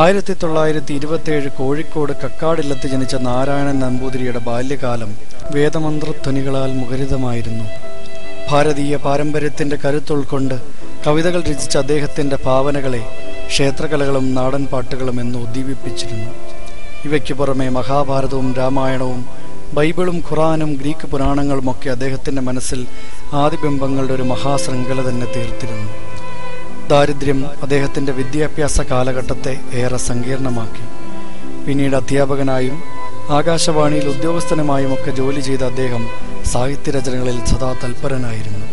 ആയിരത്തി തൊള്ളായിരത്തി ഇരുപത്തിയേഴ് കോഴിക്കോട് കക്കാടില്ലത്ത് ജനിച്ച നാരായണൻ നമ്പൂതിരിയുടെ ബാല്യകാലം വേദമന്ത്രധ്വനികളാൽ മുഖരിതമായിരുന്നു. ഭാരതീയ പാരമ്പര്യത്തിന്റെ കരുത്തുൾക്കൊണ്ട് കവിതകൾ രചിച്ച അദ്ദേഹത്തിന്റെ ഭാവനകളെ ക്ഷേത്രകലകളും നാടൻ പാട്ടുകളും എന്ന് ഉദ്ദീപിപ്പിച്ചിരുന്നു. ഇവയ്ക്ക് പുറമെ മഹാഭാരതവും രാമായണവും ബൈബിളും ഖുറാനും ഗ്രീക്ക് പുരാണങ്ങളുമൊക്കെ അദ്ദേഹത്തിന്റെ മനസ്സിൽ ആദിബിംബങ്ങളുടെ ഒരു മഹാശൃംഖല തന്നെ തീർത്തിരുന്നു. ദാരിദ്ര്യം അദ്ദേഹത്തിന്റെ വിദ്യാഭ്യാസ കാലഘട്ടത്തെ ഏറെ സങ്കീർണമാക്കി. പിന്നീട് അധ്യാപകനായും ആകാശവാണിയിൽ ഉദ്യോഗസ്ഥനുമായുമൊക്കെ ജോലി ചെയ്ത അദ്ദേഹം സാഹിത്യരചനകളിൽ സദാ തൽപരനായിരുന്നു.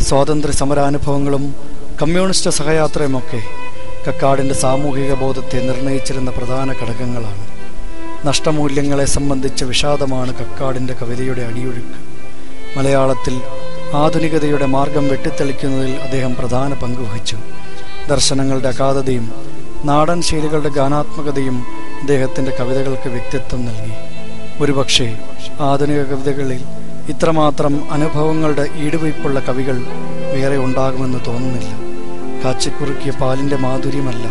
സ്വാതന്ത്ര്യ സമരാനുഭവങ്ങളും കമ്മ്യൂണിസ്റ്റ് സഹയാത്രയുമൊക്കെ കക്കാടിന്റെ സാമൂഹിക ബോധത്തെ നിർണയിച്ചിരുന്ന പ്രധാന ഘടകങ്ങളാണ്. നഷ്ടമൂല്യങ്ങളെ സംബന്ധിച്ച വിഷാദമാണ് കക്കാടിന്റെ കവിതയുടെ അടിയൊഴുക്ക്. മലയാളത്തിൽ ആധുനികതയുടെ മാർഗം വെട്ടിത്തെളിക്കുന്നതിൽ അദ്ദേഹം പ്രധാന പങ്കുവഹിച്ചു ദർശനങ്ങളുടെ അഗാധതയും നാടൻ ശൈലികളുടെ ഗാനാത്മകതയും അദ്ദേഹത്തിന്റെ കവിതകൾക്ക് വ്യക്തിത്വം നൽകി. ഒരുപക്ഷേ ആധുനിക കവിതകളിൽ ഇത്രമാത്രം അനുഭവങ്ങളുടെ ഈടുവയ്പുള്ള കവികൾ വേറെ ഉണ്ടാകുമെന്ന് തോന്നുന്നില്ല. കാച്ചിക്കുറുക്കിയ പാലിന്റെ മാധുര്യമല്ല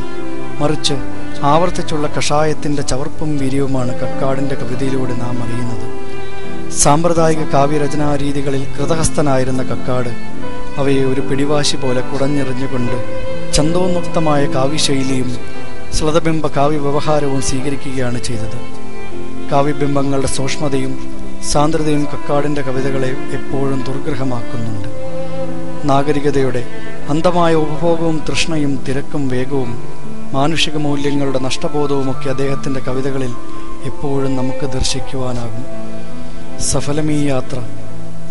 മറിച്ച് ആവർത്തിച്ചുള്ള കഷായത്തിന്റെ ചവർപ്പും വീര്യവുമാണ് കക്കാടിന്റെ കവിതയിലൂടെ നാം അറിയുന്നത്. സാമ്പ്രദായിക കാവ്യരചനാ രീതികളിൽ കൃതഹസ്ഥനായിരുന്ന കക്കാട് അവയെ ഒരു പിടിവാശി പോലെ കുടഞ്ഞെറിഞ്ഞുകൊണ്ട് ചന്തോന്മുക്തമായ കാവ്യശൈലിയും ശ്ലതബിംബ കാവ്യ വ്യവഹാരവും സ്വീകരിക്കുകയാണ് ചെയ്തത്. കാവ്യബിംബങ്ങളുടെ സൂക്ഷ്മതയും സാന്ദ്രതയും കക്കാടിന്റെ കവിതകളെ എപ്പോഴും ദുർഗ്രഹമാക്കുന്നുണ്ട്. നാഗരികതയുടെ അന്ധമായ ഉപഭോഗവും തൃഷ്ണയും തിരക്കും വേഗവും മാനുഷിക മൂല്യങ്ങളുടെ നഷ്ടബോധവുമൊക്കെ അദ്ദേഹത്തിന്റെ കവിതകളിൽ എപ്പോഴും നമുക്ക് ദർശിക്കുവാനാകും. സഫലമീ യാത്ര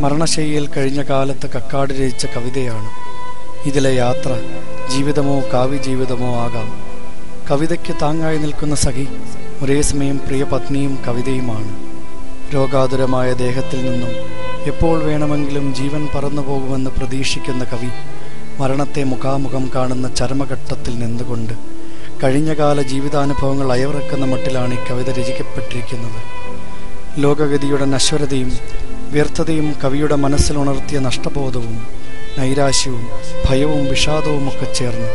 മരണശൈലിയിൽ കഴിഞ്ഞ കാലത്ത് കക്കാട് രചിച്ച കവിതയാണ്. ഇതിലെ യാത്ര ജീവിതമോ കാവ്യ ജീവിതമോ ആകാം. കവിതയ്ക്ക് താങ്ങായി നിൽക്കുന്ന സഖി ഒരേ സമയം പ്രിയ പത്നിയും കവിതയുമാണ്. രോഗാതുരമായ ദേഹത്തിൽ നിന്നും എപ്പോൾ വേണമെങ്കിലും ജീവൻ പറന്നു പോകുമെന്ന് പ്രതീക്ഷിക്കുന്ന കവി മരണത്തെ മുഖാമുഖം കാണുന്ന ചരമഘട്ടത്തിൽ നിന്നുകൊണ്ട് കഴിഞ്ഞകാല ജീവിതാനുഭവങ്ങൾ അയവിറക്കുന്ന മട്ടിലാണ് ഈ കവിത രചിക്കപ്പെട്ടിരിക്കുന്നത്. ലോകഗതിയുടെ നശ്വരതയും വ്യർത്ഥതയും കവിയുടെ മനസ്സിലുണർത്തിയ നഷ്ടബോധവും നൈരാശ്യവും ഭയവും വിഷാദവും ഒക്കെ ചേർന്ന്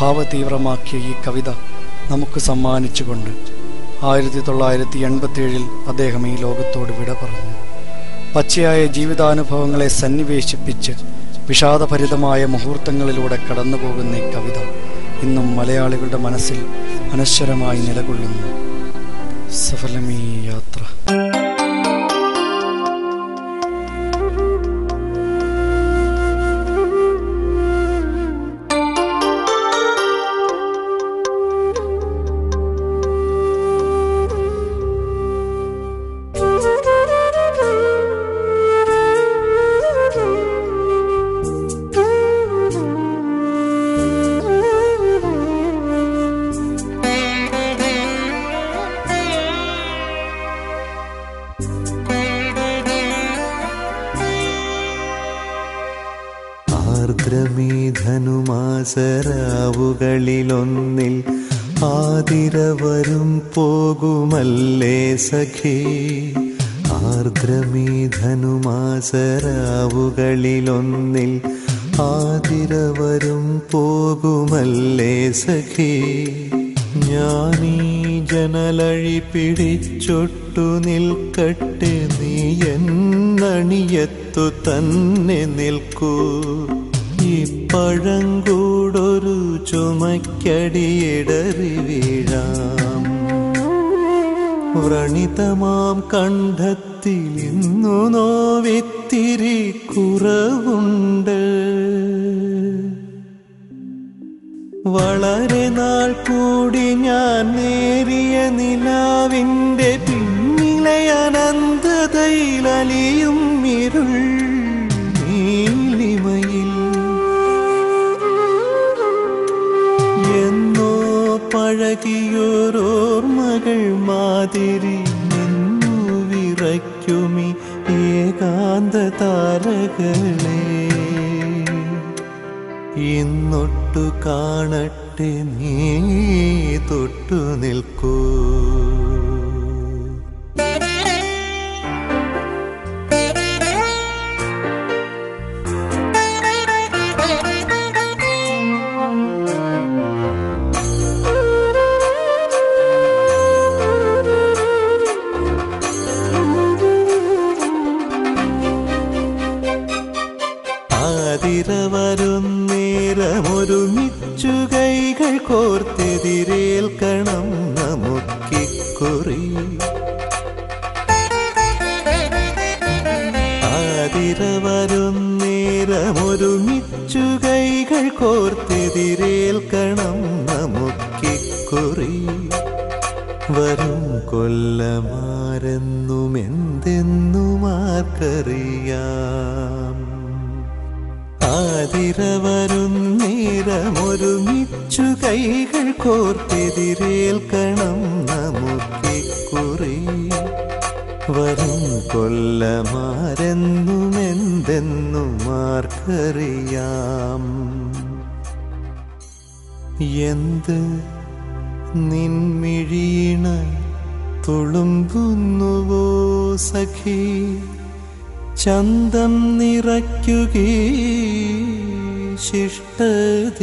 ഭാവതീവ്രമാക്കിയ ഈ കവിത നമുക്ക് സമ്മാനിച്ചുകൊണ്ട് ആയിരത്തി തൊള്ളായിരത്തി എൺപത്തിയേഴിൽ അദ്ദേഹം ഈ ലോകത്തോട് വിട പറഞ്ഞു. പച്ചയായ ജീവിതാനുഭവങ്ങളെ സന്നിവേശിപ്പിച്ച് വിഷാദഭരിതമായ മുഹൂർത്തങ്ങളിലൂടെ കടന്നുപോകുന്ന ഈ കവിത ഇന്നും മലയാളികളുടെ മനസ്സിൽ അനശ്വരമായി നിലകൊള്ളുന്നു. സഫലമീ യാത്ര. ആർദ്രമീധനുമാസരാവുകളിലൊന്നിൽ ആതിരവരും പോകുമല്ലേ സഖേ? ആർദ്രമീധനുമാസരാവുകളിലൊന്നിൽ ആതിരവരും പോകുമല്ലേ സഖി? ഞാനീ ജനലഴി പിടിച്ചൊട്ടു നിൽക്കട്ടെ നീ എന്നണിയത്തു തന്നെ നിൽക്കൂ. പഴങ്കൂടൊരു ചുമക്കടിയിടറി വീഴാം. വ്രണിതമാം കണ്ഠത്തിൽ ഇന്നു നോവിത്തിരി കുറവുണ്ട്. വളരെ നാൾ കൂടി ഞാൻ നേരിയ നിലാവിന്റെ പിന്നിലെ അനന്തതയിലലിയും ഇരുൾ. ഏകാന്ത താരകളെ ഇന്നൊട്ടു കാണട്ടെ നീ തൊട്ടു നിൽക്കൂ. കോർത്തെതിരേൽക്കണം നമുക്കിക്കുറി ആതിര വരുന്നേരമൊരുമിച്ചു കൈകൾ കോർത്തെതിരേൽക്കണം നമുക്കിക്കുറി വരും കൊല്ലമാരെന്നും എന്തെന്നും ആർക്കറിയാം ആതിര വരുന്നേരമൊരുമിച്ചു കൈകൾ കോർത്തെതിരേൽക്കണം നമുക്കിക്കുറി വരും കൊല്ലമാരെന്നും എന്തെന്നും ആർക്കറിയാം എന്ത് നിൻമിഴീണ തുളുമ്പുന്നുവോ സഖി? ചന്തം നിറയ്ക്കുകേ ശിഷ്ടദിനങ്ങളിൽ.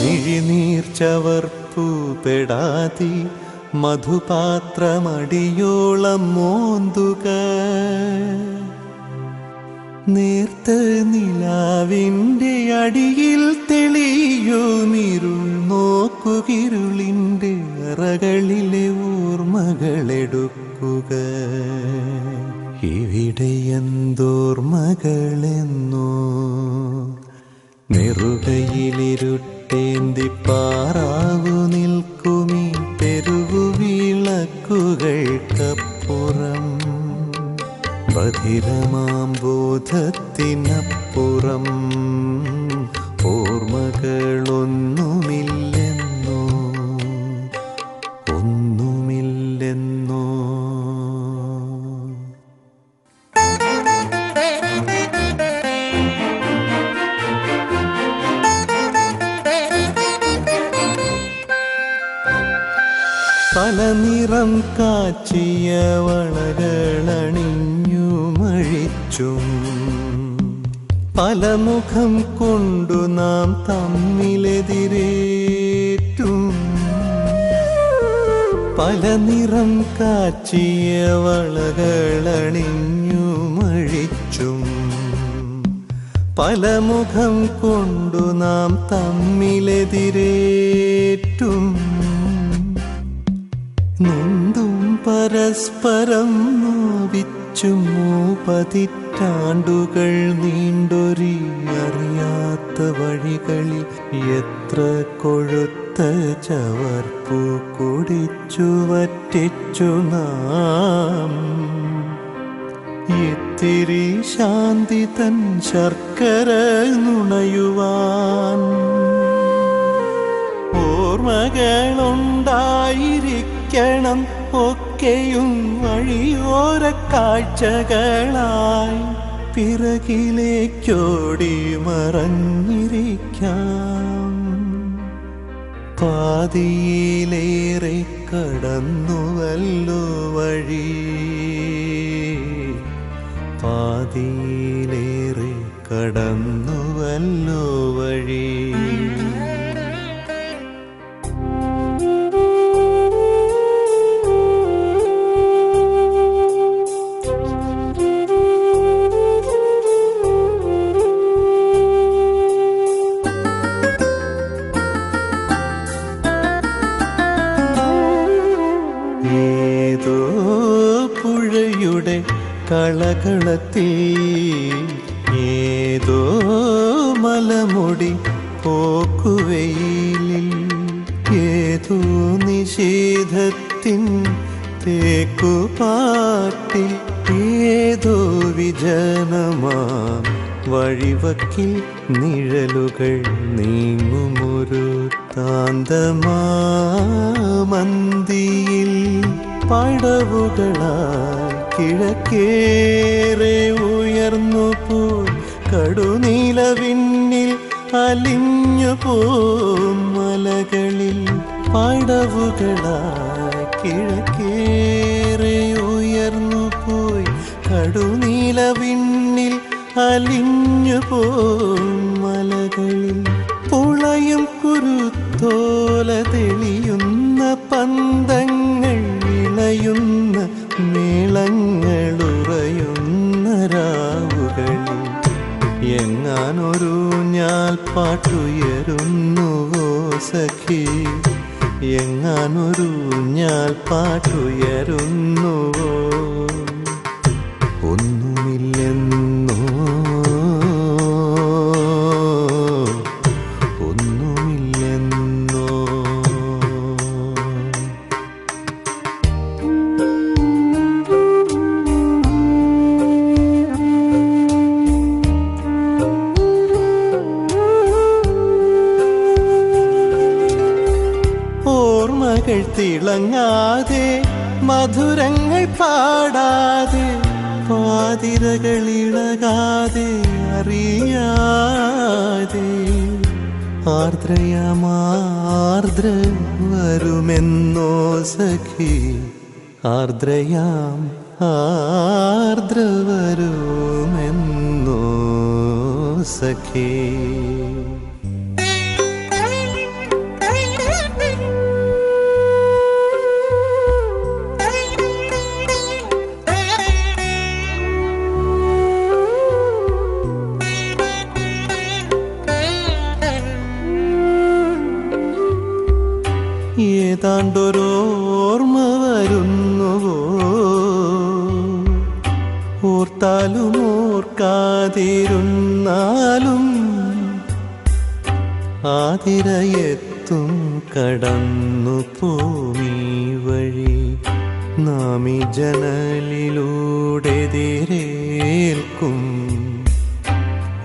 മിഴിനീർ ചവർപ്പു പെടാതി മധുപാത്രമടിയോളം മോന്തുക. നേർത്ത നിലാവിന്റെ അടിയിൽ തെളിയോ തെളിയുമിരുൾ നോക്കുകിരുളിന്റെ അറകളിലെ ഓർമ്മകളെടുക്കുക. ഇവിടെ എന്തോർമ്മകളെന്നോ? നെറുകയിലിരുട്ടേന്തി പാറാവു നിൽക്കുമീ തെരുവു വിളക്കുകൾക്കപ്പുറം ബധിരമാം ബോധത്തിനപ്പുറം ഓർമ്മകളൊന്നുമില്ലെന്നോ? ഒന്നുമില്ലെന്നോ? പല നിറം കാച്ചിയ വളകളണിഞ്ഞു മഴിച്ചും പല മുഖം കൊണ്ടു നാം തമ്മിലെതിരേറ്റും. പല നിറം കാച്ചിയ വളകളണിഞ്ഞു മഴിച്ചും. പലമുഖം കൊണ്ടു നാം തമ്മിലെതിരേറ്റും. നൊന്തും പരസ്പരം നോവിച്ചും പതിറ്റാണ്ടുകൾ നീണ്ടൊരി അറിയാത്ത വഴികളിൽ എത്ര കൊഴുത്ത ചവർപ്പു കുടിച്ചു വറ്റിച്ചു നാം. ഇത്തിരി ശാന്തി തൻ ശർക്കര നുണയുവാൻ ഓർമ്മകളുണ്ടായിരിക്കണം ഒക്കെയും വഴിയോര കാഴ്ചകളായി പിറകിലേക്കോടി മറഞ്ഞിരിക്കാം. പാതിയിലേറെ കടന്നുവല്ലോ വഴി. പാതിയിലേറെ കടന്നുവല്ലോ വഴി. ഏതോ പുഴയുടെ കളകളത്തിൽ ഏതോ മലമുടി പോക്കുവെയിലിൽ ഏതോ നിഷേധത്തിൻ തേക്കുപാട്ടിൽ ഏതോ വിജനമാ വഴിവക്കിൽ നിഴലുകൾ നീങ്ങുമൊരു താന്തമാമന്തിയിൽ പടവുകളായി കിഴക്കേറെ ഉയർന്നു പോയി കടുനീലവിണ്ണിൽ അലിഞ്ഞു പോ. മലകളിൽ പടവുകളായി കിഴക്കേറെ ഉയർന്നു പോയി കടുനീലവിണ്ണിൽ അലിഞ്ഞു പോ. മലകളിൽ പുളയും കുരുത്തോല തെളിയുന്ന പന്തങ്ങൾ ഊഞ്ഞാൽപ്പാട്ടുയരുന്നുവോ സഖി. എങ്ങാനൊരു പാട്ടുയരുന്നുവോ ഇളകാതെ അറിയാതെ ആർദ്രയമാർദ്ര വരുമെന്നോ സഖി. ആർദ്രയാം ആർദ്ര വരുമെന്നോ സഖി. ഏതാണ്ടൊരോർമ്മ വരുന്നുവോ? ഓർത്താലും ഓർക്കാതിരുന്നാലും ആതിരയെത്തും കടന്നു പോമീ വഴി. നാമി ജനലിലൂടെ എതിരേൽക്കും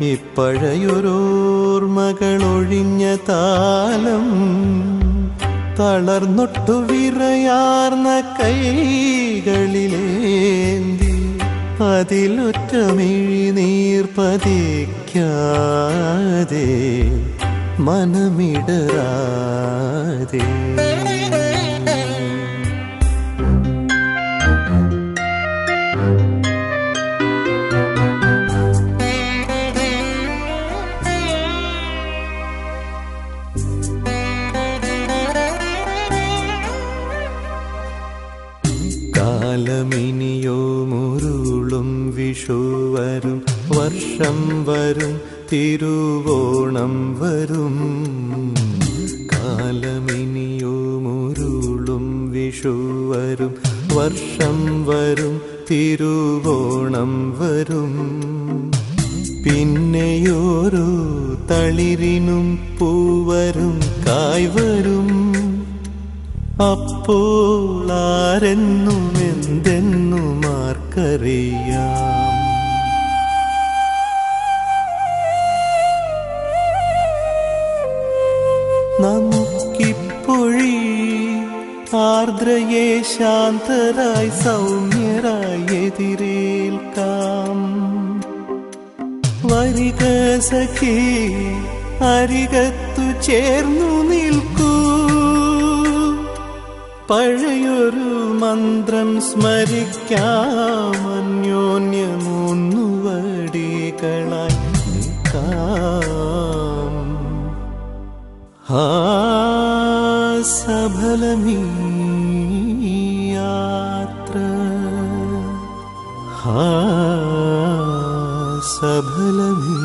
ഇപ്പഴയൊരോർമ്മകളൊഴിഞ്ഞ താലം തളർന്നൊട്ടു വിറയാർന്ന കൈകളിലേന്തി അതിലൊറ്റ മിഴിനീർ പതിക്കാതെ മനമിടറാതെ. തിരുവോണം വരും. കാലമിനിയോ മുരുളും വിഷു വരും വർഷം വരും തിരുവോണം വരും. പിന്നെയോരോ തളിരിനും പൂവരും കായ്വരും. അപ്പോൾ ആരെന്നും എന്തെന്നും ആർക്കറിയാം നമുക്കിപ്പൊഴി ആർദ്രയെ ശാന്തരായി സൗമ്യരായി എതിരേൽക്കാം. വരിക സഖി അരികത്തു ചേർന്നു നിൽക്കൂ. പഴയൊരു മന്ത്രം സ്മരിക്കാം അന്യോന്യമൊന്നുവടികളായി നിൽക്കാം. ആ സഫലമീ യാത്ര ആ സഫലമീ